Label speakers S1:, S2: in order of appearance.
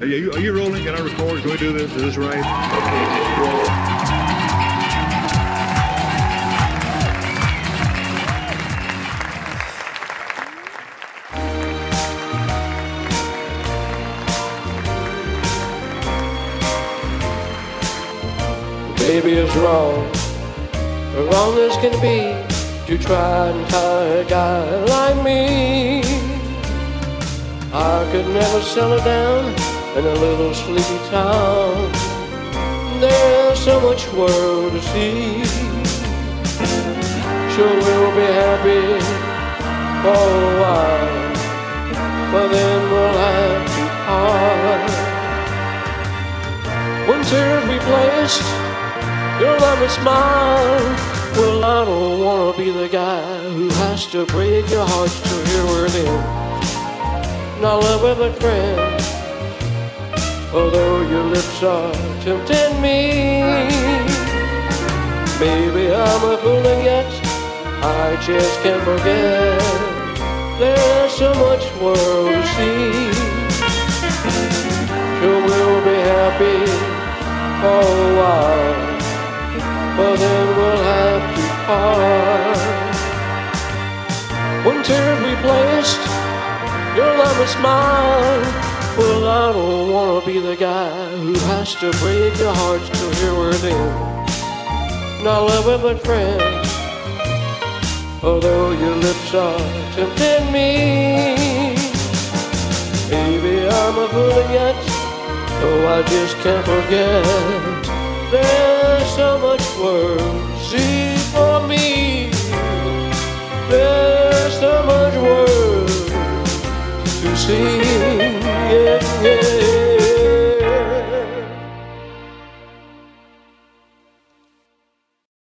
S1: Are you, are you rolling? Can I record? Can we do this? Is this right?
S2: Baby is wrong, wrong as can be to try and tie a guy like me. I could never settle down in a little sleepy town. There's so much world to see. Sure we'll be happy for a while, but then we'll have to part. Winter replaced your love and smile. Well, I don't wanna be the guy who has to break your heart to hear word in. Not love with a friend, although your lips are tempting me. Maybe I'm a fool and yet I just can't forget. There's so much world to see. Sure we'll be happy for a while but then we'll have to part. Winter replaced your love and smile. Well, I don't wanna be the guy who has to break your heart to hear we're there. Not loving but friends, although your lips are tempting me. Maybe I'm a fool yet, oh, I just can't forget. There's so much world see for me. There's so much world to see.